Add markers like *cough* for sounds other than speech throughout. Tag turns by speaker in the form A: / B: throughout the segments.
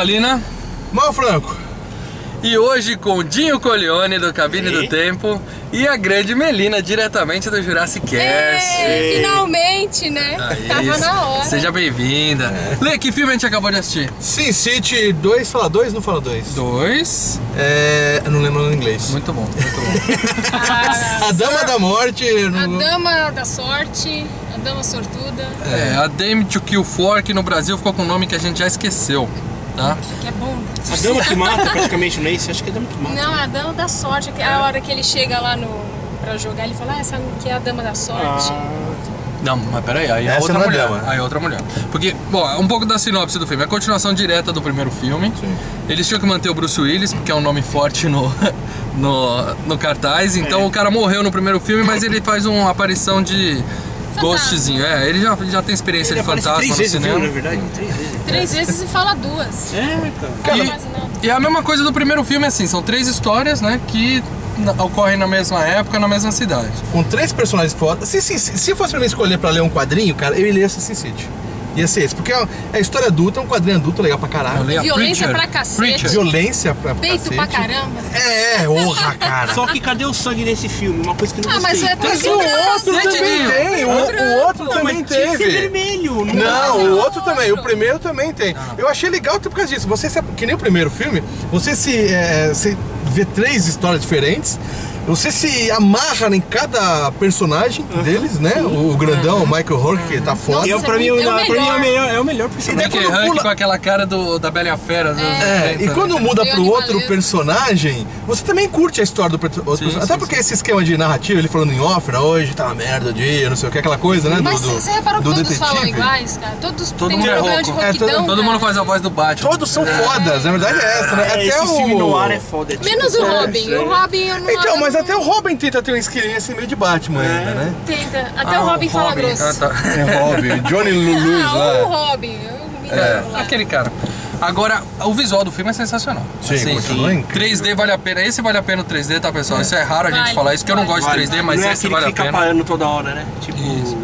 A: Valina.
B: Mal Franco.
A: E hoje com Dinho Colione do Cabine do Tempo e a grande Melina diretamente do Jurassic Cast.
C: É, finalmente, né?
A: Aí,
C: Tava na hora.
A: Seja bem-vinda. Lê, que filme a gente acabou de assistir?
B: Sin City 2, fala 2, não fala 2.
A: Dois.
B: É. Eu não lembro em inglês.
A: Muito bom, muito bom.
C: A, *laughs*
B: A Dama da Morte.
C: a dama da sorte, a dama sortuda.
A: É, a Dame to Kill For, que no Brasil ficou com um nome que a gente já esqueceu. Tá?
C: Isso aqui é bom.
D: A dama que mata praticamente no Ace, acho que é a dama que mata.
C: Não, é a dama da sorte. que é A hora que ele chega lá no, pra jogar, ele fala, ah, essa aqui é a dama da sorte.
D: Ah,
A: Não, mas peraí, aí é
B: Essa
A: outra
B: não é
A: mulher.
B: dama.
A: Aí é outra mulher. Porque, bom, um pouco da sinopse do filme. É a continuação direta do primeiro filme.
B: Sim.
A: Eles tinham que manter o Bruce Willis, porque é um nome forte no, *laughs* no, no cartaz. Então
D: É.
A: o cara morreu no primeiro filme, mas ele faz uma aparição de. Ghostzinho. É, ele já, já tem experiência
D: ele
A: de fantasma
D: três
A: no
D: vezes
A: cinema.
D: filme, na verdade. Três vezes.
C: Três vezes e fala duas.
D: É, cara.
C: Não
A: E-
C: faz nada.
A: E é a mesma coisa do primeiro filme, assim, são três histórias, né, que ocorrem na mesma época, na mesma cidade.
B: Com três personagens fodas. Se, se, se se fosse pra mim escolher pra ler um quadrinho, cara, eu iria esse Sin City. Ia ser esse. Porque é é história adulta, é um quadrinho adulto legal pra caralho.
C: Violência
A: Preacher.
C: pra cacete.
A: Preacher.
B: Violência pra
C: Peito
B: cacete.
C: pra caramba.
B: É, honra, cara.
D: Só que cadê o sangue nesse filme? Uma coisa que não
C: Ah, mas é
B: Mas o outro
A: Gente,
B: também
A: Dinho.
B: tem. O, o outro
D: Não,
B: também
D: mas tinha que ser
B: teve.
D: vermelho. Não,
B: o outro também. O primeiro também tem. Eu achei legal até por causa disso. Você se, que nem o primeiro filme, você se, é, se vê três histórias diferentes. Você se amarra em cada personagem deles, né? O, o grandão, o Michael Hork, que tá foda.
D: Eu,
C: Nossa,
D: pra mim,
C: é o
D: pra mim é o
C: melhor.
D: é o melhor
B: E
D: personagem.
B: daí quando
A: Hank
B: pula-
A: com aquela cara do, da Bela e a Fera. anos
B: É,
A: 80,
B: e quando
A: né?
B: muda pro outro personagem, você também curte a história do outro
A: Sim,
B: personagem.
A: sim,
B: Até porque
A: sim.
B: esse esquema de narrativa, ele falando em off, né, hoje tá uma merda o dia, não sei o que, aquela coisa, né?
C: Mas
B: do, do,
C: você reparou que
B: do
C: todos
B: detetive.
C: falam iguais, cara? Todos
A: Todo
C: têm
A: mundo é
C: problema de.
B: É, todo-
A: Todo mundo faz a voz do Batman.
B: Todos são fodas, na verdade é essa, né?
D: É,
B: Até o...
D: filme no ar é foda. é tipo-
C: Menos o
D: É,
C: Robin.
D: é.
C: O Robin eu não
B: Então, mas até o Robin tenta ter um esquilinho assim meio de Batman
D: É.
B: ainda, né?
C: Tenta. Até
A: Ah,
C: o Robin fala
A: Robin.
C: grosso.
A: Ah, tá. *laughs*
B: É Robin, Johnny Lulu *laughs*
C: Ah, o
B: lá.
C: Robin. Eu me
A: É,
C: lembro lá.
A: aquele cara. Agora, o visual do filme é sensacional.
B: Sim, continua incrível.
A: 3D vale a pena. Esse vale a pena o 3D, tá, pessoal? Isso é raro a gente
C: Vale,
A: falar isso, que eu não
C: vale.
A: gosto de 3D, mas
D: não é
A: esse
D: aquele
A: vale
D: que
A: a
D: fica
A: pena.
D: parando toda hora, né? Tipo.
A: Isso.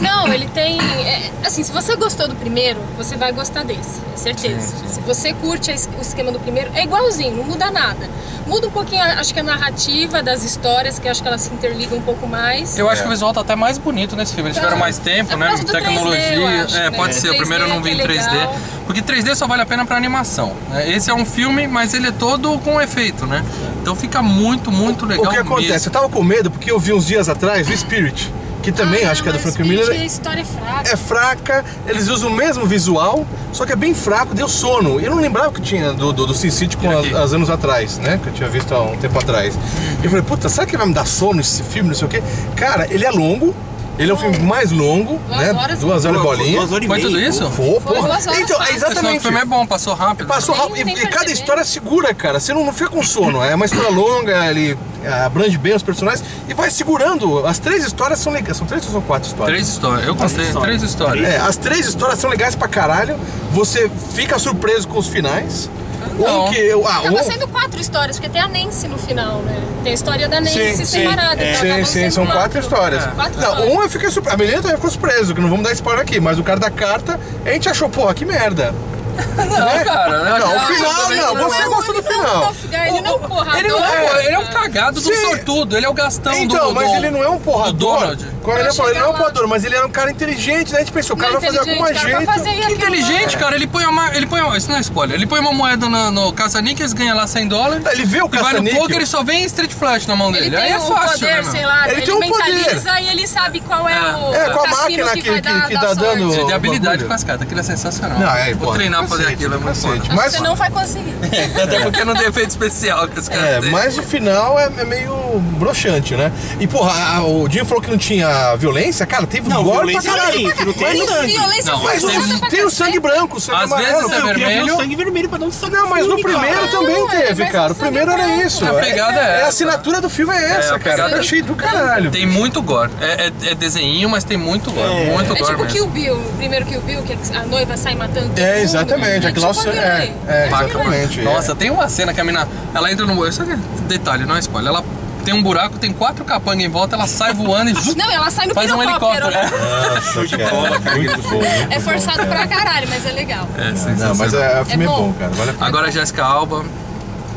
C: Não, ele tem. é, assim, se você gostou do primeiro, você vai gostar desse, é certeza. Se você curte o esquema do primeiro, é igualzinho, não muda nada. Muda um pouquinho, acho que a narrativa das histórias, que acho que elas se interligam um pouco mais.
A: Eu acho que o visual tá até mais bonito nesse filme. Eles tiveram mais tempo,
C: É
A: né?
C: do 3D,
A: Tecnologia.
C: eu acho,
A: é,
C: né?
A: pode ser. O
C: 3D
A: primeiro eu não vi em
C: que é
A: 3D.
C: legal.
A: Porque 3D só vale a pena pra animação. né? Esse é um filme, mas ele é todo com efeito, né? Então fica muito, muito legal.
B: O que acontece? Eu
A: mesmo.
B: tava com medo porque eu vi uns dias atrás o Spirit, que também
C: Ah,
B: acho que é do Frank Miller.
C: A história é fraca.
B: É fraca, eles usam o mesmo visual, só que é bem fraco, deu sono. Eu não lembrava que tinha do, do, do Sin City com as anos atrás, né? Que eu tinha visto há um tempo atrás. E eu falei, puta, será que vai me dar sono esse filme, não sei o quê? Cara, ele é longo, ele é o filme mais longo,
C: Duas
B: né?
C: horas-
B: Duas horas e bolinha.
D: Duas horas e
A: Foi tudo isso?
B: Pô,
C: Foi
B: porra.
C: duas horas
B: Então, é.
A: Senão o
B: exatamente.
A: filme é bom, passou rápido.
B: Passou rápido. E, e cada história segura, cara. Você não, não fica com sono. É uma história longa, ele abrange bem os personagens e vai segurando. As três histórias são legais. São três ou são quatro histórias?
A: Três histórias. Eu gostei.
D: histórias.
A: Três histórias.
B: É, as três histórias são legais pra caralho. Você fica surpreso com os finais.
A: Não.
B: Um que eu. Ah,
C: Acaba
B: um,
C: sendo quatro histórias, porque tem a Nancy no final, né? Tem a história da Nancy
B: Sim, sim,
C: separada.
D: é.
C: então
B: Sim, sim, são quatro histórias.
A: É.
C: Quatro
B: Não,
C: histórias.
B: um eu fiquei surpreso. A menina também ficou surpreso, que não vamos dar spoiler aqui, mas o cara da carta, a gente achou, porra, que merda.
A: Não,
B: Né?
A: cara. eu
B: Não,
A: acho
B: o final não,
A: não
B: você
A: é.
B: gosta do
C: Ele não é
B: final.
C: guy, ele não é um porrador.
A: Ele, não é, ele é um cagado do
B: Sim.
A: sortudo, ele é o Gastão
B: Então,
A: do,
B: mas
A: do-
B: ele não é um
A: do
B: porrador.
A: Donald.
B: Como ele falou, ele não é um porrador, mas ele era um cara inteligente, né? A gente pensou, o cara
C: Não é
B: vai fazer alguma jeito.
A: Que inteligente, cara. Ele põe uma. Ele põe uma. Isso não é spoiler. Ele põe uma moeda na- no caça-níqueis, ganha lá 100 dólares.
B: Ele vê o
A: E vai no poker e só vem Street Flash na mão dele.
C: Ele
A: Aí é fácil,
C: poder,
A: né,
C: sei lá,
B: Ele
C: ele,
B: tem um
C: mentaliza e ele sabe qual é,
A: É.
C: o
B: É, com a máquina
C: que,
B: que- dá
C: sorte.
B: dano-
A: Ele tem habilidade com as cartas, aquilo é sensacional.
B: Não, é,
A: Vou treinar pra fazer aquilo, é muito
B: cacete.
A: foda.
B: Mas-
C: Você não vai conseguir. *laughs*
A: Até porque não tem efeito especial que os caras
B: É,
A: têm.
B: mas o final é, é meio broxante, né? E, porra, a- o Dinho falou que não tinha violência. Cara, teve
D: Não,
B: gore pra
D: violência
B: caralho.
D: tem, não tem
B: Mas
D: sangue.
C: Violência
A: Não,
B: Mas
A: mas
C: forçada
A: tem-
C: pra
B: tem o
C: cacete.
B: sangue branco, o sangue
A: Às
B: amarelo.
A: vezes é?
D: Eu queria ver
A: vermelho.
D: o sangue vermelho pra dar um sangue
B: Não, mas no
D: cara.
B: primeiro também
C: Não,
B: teve,
C: mas
B: cara.
C: o
B: primeiro era
C: branco.
B: isso.
A: A pegada é
B: É a
A: essa.
B: assinatura do filme é
A: É,
B: essa,
A: a
B: cara.
A: pegada-
B: Eu achei do caralho.
A: Tem muito gore. É, é, é desenhinho, mas tem muito gore.
D: É.
A: Muito
C: É
A: gore
C: tipo
A: mesmo.
C: Kill Bill, o primeiro Kill Bill, que a noiva sai matando todo
B: É,
C: mundo.
B: Exatamente.
C: É
B: Aquilo
C: tipo
B: é, é, exatamente.
A: Nossa, tem uma cena que a mina. Ela entra no. Isso aqui é detalhe, não é spoiler. Ela tem um buraco, tem quatro capangas em volta, ela sai voando e
C: Não, ela sai no
A: faz um helicóptero.
C: né?
B: Nossa, cara, muito bom. muito
C: É forçado pra caralho, mas é legal.
A: É, é
B: Não,
A: sensacional.
B: mas é, o filme é,
C: É
B: bom.
C: bom.
B: cara. Vale a pena.
A: Agora a Jéssica Alba.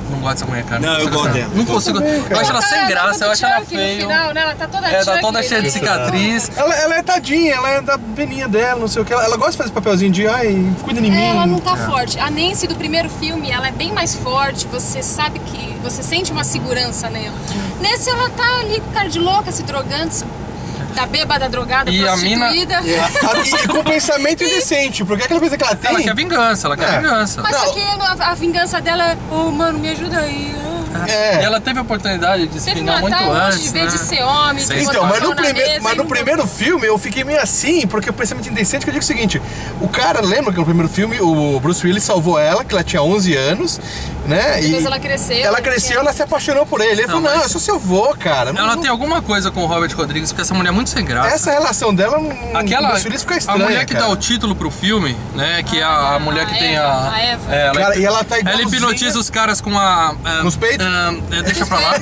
A: Não gosto dessa mulher, cara.
D: Não, eu gosto dela.
A: Não consigo.
B: também,
A: Eu acho ela
C: Ela
A: sem
C: tá
A: graça, eu acho ela feia.
C: final, né? Ela tá toda
A: É, tá toda cheia de cicatriz.
B: Ela, ela é tadinha, ela é da beninha dela, não sei o que. Ela, ela gosta de fazer papelzinho de ai, cuida de mim.
C: É, ela não tá
A: É.
C: forte. A Nancy do primeiro filme, ela é bem mais forte. Você sabe que. Você sente uma segurança nela. Nesse, ela tá ali com cara de louca, se drogando, se- tá bêbada, drogada,
A: E a mina-
C: prostituída.
B: E, e *laughs* com pensamento indecente, porque aquela coisa que ela tem.
A: Ela quer vingança, ela quer
B: É.
A: vingança.
C: Mas
B: Não.
C: só que a, a vingança dela é, ô mano, me ajuda aí. Ah."
B: É.
A: E ela teve a oportunidade de se
C: Teve que
A: muito antes.
C: de vez de
A: né?
C: ser homem, de
B: Então,
C: a
B: mas no, primeiro,
C: mesa
B: mas no primeiro filme eu fiquei meio assim, porque o pensamento indecente que eu digo o seguinte: o cara lembra que no primeiro filme o Bruce Willis salvou ela, que ela tinha 11 anos, né?
C: Depois
B: e
C: ela cresceu,
B: Ela
C: né,
B: cresceu, ela se apaixonou por ele. Ele
A: Não,
B: falou: Não, eu sou seu avô, cara. Não-
A: Ela
B: não-
A: tem alguma coisa com o Robert Rodrigues, porque essa mulher é muito sem graça.
B: Essa relação dela, não-
A: Aquela,
B: o Bruce Willis fica
A: a
B: estranha.
A: mulher que
B: cara.
A: dá o título pro filme, né? Que é a, a mulher que
C: a
A: tem
C: Eva,
A: a.
C: a Eva.
A: é, ela,
B: Cara, e ela tá
A: ela
B: igualzinha-
A: hipnotiza os caras com a. a
B: Com os peitos?
A: É, deixa pra lá.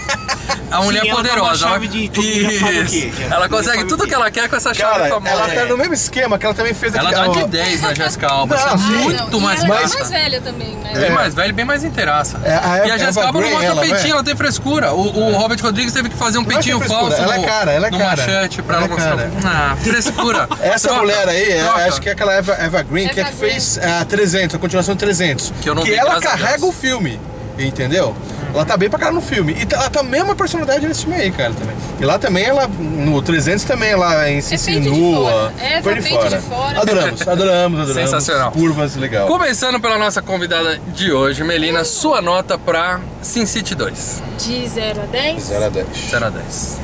A: A mulher
D: Sim, ela
A: poderosa.
D: quê,
A: Isso.
D: já.
A: Ela consegue tudo
D: o
A: que
D: quê.
A: ela quer com essa chave
B: Cara,
A: famosa.
B: ela tá no mesmo esquema que ela também fez
A: Ela
B: aqui.
A: dá
B: ó.
A: de 10 na Jessica Alba.
B: Não,
A: assim,
B: sim.
A: muito mais
C: ela é
A: gasta.
C: mais velha também, né?
A: Bem mais velha e bem mais inteiraça.
B: É,
A: e a Jessica Alba não
B: ela,
A: peitinho, ela tem frescura. O, o Robert Rodrigues teve que fazer um peitinho
B: que
A: falso
B: ela é
A: no,
B: cara, ela é cara.
A: manchete pra ela
B: Ela
A: mostrar. Ah, frescura. *laughs*
B: Essa mulher aí, acho que é aquela Eva, Green, que é que fez a 300, a continuação de 300.
A: Que eu não vi,
B: ela carrega o filme, entendeu? Ela tá bem pra caralho no filme. E tá- ela tá a mesma personalidade nesse filme aí, cara, também. E lá também, ela, no 300 também, ela em- se
C: É de
B: insinua.
C: fora. É,
B: foi
C: peito de fora.
B: Adoramos, adoramos, adoramos.
A: Sensacional.
B: Curvas, legal.
A: Começando pela nossa convidada de hoje, Melina, sua nota pra Sin City 2.
C: De 0 a 10,
B: 0 a 10.
A: 0 a 10.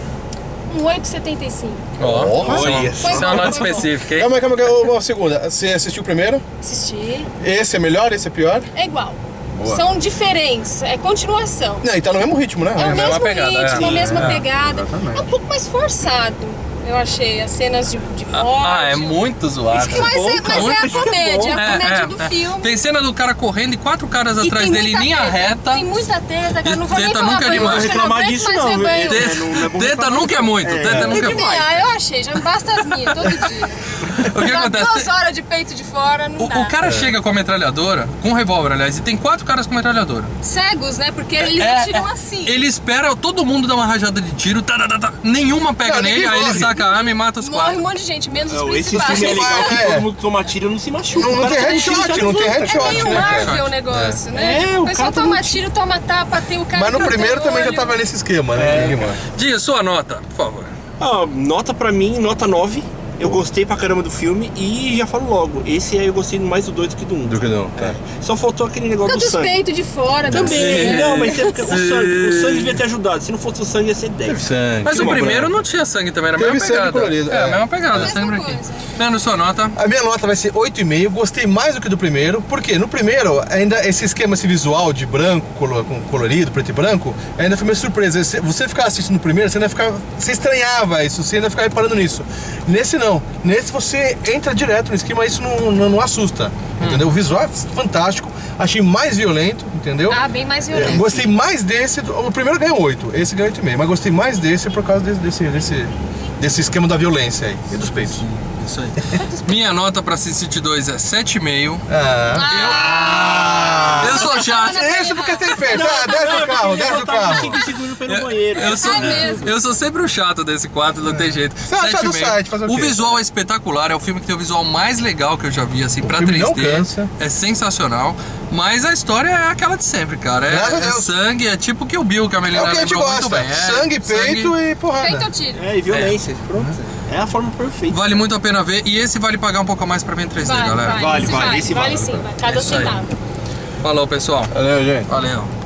C: um 8,75.
A: Ó,
B: Olha
A: isso é uma- é uma nota específica, hein?
B: Calma aí, calma aí, ô, ô, segunda. Você assistiu o primeiro?
C: Assisti.
B: Esse é melhor, esse é pior?
C: É igual.
B: Boa.
C: São diferentes, é continuação.
B: Não, e tá no mesmo ritmo, né?
C: É o
A: a mesma
C: mesmo
A: pegada,
C: ritmo,
A: é.
C: a mesma
A: É,
C: pegada.
B: exatamente.
C: É um pouco mais forçado, eu achei. As cenas de, de morte.
A: Ah, é muito zoado.
C: Mas, é,
D: cara.
C: mas é a comédia, é a
A: É,
C: comédia
A: é,
C: do
A: é.
C: filme.
A: Tem cena do cara correndo e quatro caras
C: E
A: atrás dele em linha
C: teta,
A: reta.
C: Tem muita teta, cara. Não vou nem
A: Teta
C: tomar
A: nunca é demais.
C: hoje, que eu não
D: Reclamar disso não. Teta-
A: Teta,
D: é
A: nunca é muito.
D: É.
A: Teta nunca é muito.
C: ah, eu achei, já me basta as minhas, todo dia.
A: O que acontece?
C: duas horas de peito de fora, não
A: O,
C: dá.
A: o cara chega com a metralhadora, com um revólver, aliás, e tem quatro caras com metralhadora.
C: Cegos, né? Porque eles
A: É,
C: atiram
A: é,
C: assim.
A: Ele espera todo mundo dar uma rajada de tiro, tá, tá, tá, tá. nenhuma pega
B: Não,
A: nele, aí ele
B: morre.
A: saca a arma e mata os
C: Morre um
A: quatro.
C: monte de gente, menos os
D: Não, esse
C: principais.
D: filme é legal que
B: É.
D: todo mundo toma tiro e não se machuca.
B: Não, não
D: O
B: tem headshot, não tem headshot.
C: É meio
B: né?
C: Marvel o negócio, né?
D: É, o
C: o pessoal
D: cara toma
C: tiro, toma tapa, tem o cara
B: Mas no primeiro
C: o
B: também já tava nesse esquema, né? Morre.
A: Dia, sua nota, por favor.
D: Ah, nota pra mim, nota 9. Eu gostei pra caramba do filme e já falo logo, esse aí eu gostei mais do 2 do que do 1. Um.
B: Do que não, tá.
D: Só faltou aquele negócio
C: Fica
D: do sangue.
C: peitos de fora.
D: Também,
A: Sim.
D: não, mas é porque o sangue, o sangue devia ter ajudado. Se não fosse o sangue, ia ser 10.
B: sangue.
A: Mas o
D: uma
A: primeiro
D: branca.
A: não tinha sangue também, era a mesma pegada.
B: colorido,
A: é, a
B: é.
A: mesma pegada,
C: Mesma
A: sangue branquinho. Leandro, sua nota?
B: A minha nota vai ser 8,5. Gostei mais do que do primeiro. Porque no primeiro, ainda esse esquema esse visual de branco, colorido, preto e branco, ainda foi meio surpresa. Você- ficava assistindo o primeiro, você ainda ficava. Você estranhava isso, você ainda ficava reparando nisso. Nesse não. Nesse você entra direto no esquema, isso não, não, não assusta. Entendeu? O visual é fantástico. Achei mais violento, entendeu?
C: Ah, bem mais
B: É,
C: violento.
B: gostei mais desse. do- O primeiro ganhou 8, esse ganhou 8,5. Mas gostei mais desse por causa desse, desse, desse, desse esquema da violência aí. E dos peitos.
A: Isso aí. Minha nota pra Sin City 2 é 7,5.
B: Ah.
A: Eu sou chato.
B: Isso porque tem peito. Ah, desce do carro, desce do carro.
D: 5 segundos pelo banheiro.
A: Eu sou,
C: É
A: eu sou sempre o chato desse quadro, não tem jeito.
B: Você acha do
A: 7,5.
B: site, fazer o
A: o visual é espetacular, é o filme que tem o visual mais legal que eu já vi, assim, pra
B: filme
A: 3D.
B: não cansa.
A: É sensacional. Mas a história é aquela de sempre, cara.
B: A
A: É, é sangue, é tipo que o Bill, que a
B: É
A: Melina
B: o que a gente gosta.
A: bem. É,
B: Sangue, peito e porrada.
C: Peito ou tiro?
D: É, e violência. Pronto. É a forma perfeita.
A: Vale muito a pena ver. E esse vale pagar um pouco a mais pra ver em 3D,
C: Vale,
A: galera.
C: vale,
D: Vale,
C: esse
D: vale,
C: vale,
D: esse
C: vale
D: vale.
C: sim, vai. Cada
A: É
C: centavo.
A: Falou, pessoal.
B: Valeu, gente.
A: Valeu.